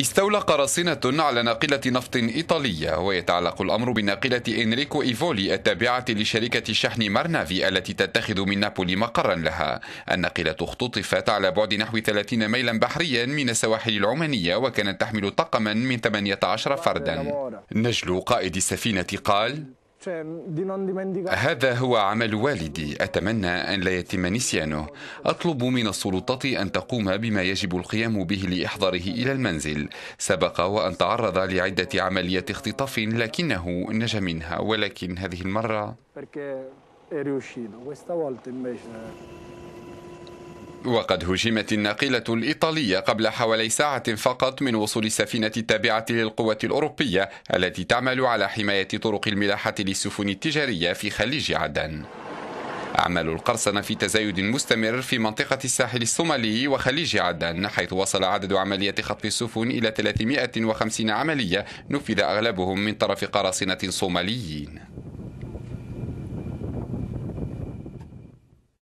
استولى قراصنة على ناقلة نفط إيطالية ويتعلق الأمر بناقلة إنريكو إيفولي التابعة لشركة شحن مارنافي التي تتخذ من نابولي مقرا لها. الناقلة اختطفت على بعد نحو 30 ميلا بحريا من السواحل العمانية وكانت تحمل طاقما من 18 فردا. نجل قائد السفينة قال هذا هو عمل والدي. أتمنى أن لا يتم نسيانه أطلب من السلطات أن تقوم بما يجب القيام به لإحضاره إلى المنزل. سبق وأن تعرض لعدة عمليات اختطاف لكنه نجا منها ولكن هذه المرة وقد هجمت الناقلة الإيطالية قبل حوالي ساعة فقط من وصول السفينة التابعة للقوة الأوروبية التي تعمل على حماية طرق الملاحة للسفن التجارية في خليج عدن. أعمال القرصنة في تزايد مستمر في منطقة الساحل الصومالي وخليج عدن حيث وصل عدد عمليات خطف السفن إلى 350 عملية نفذ أغلبهم من طرف قراصنة صوماليين